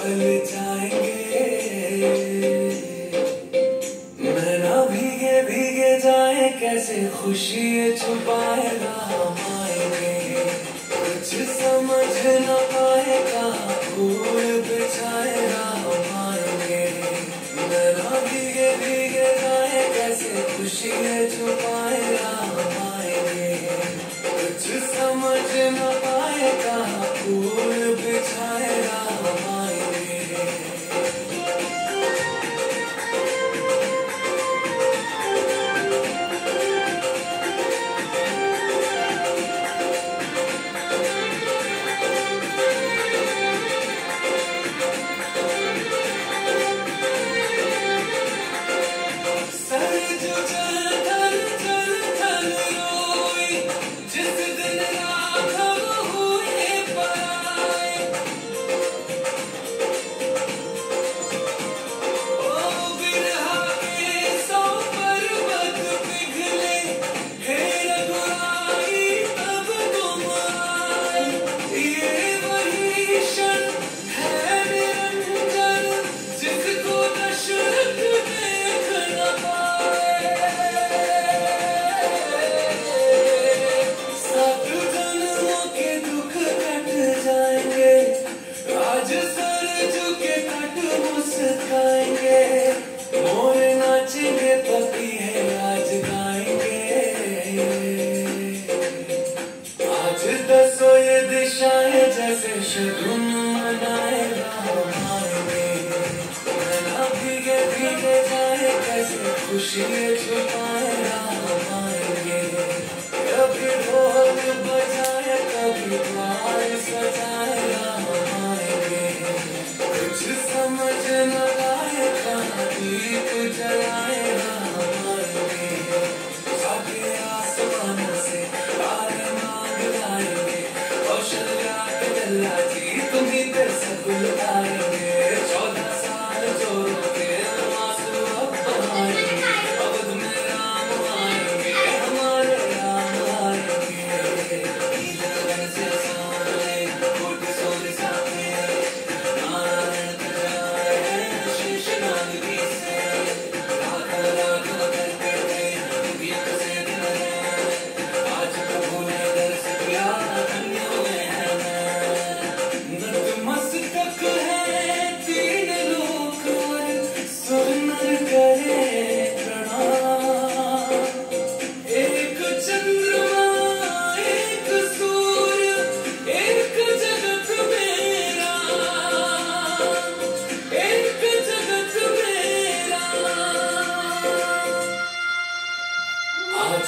पल जाएँगे। मैं भीगे भीगे जाए, कैसे खुशी छुपाए ना हम आएँगे। कुछ समझ ना पाए फूल बिछाए हम आएँगे। मैं भीगे भीगे जाए, कैसे खुशी छुपाए ना हम आएँगे। कुछ समझ न पाए, कहाँ फूल जुनून खुशी छुपा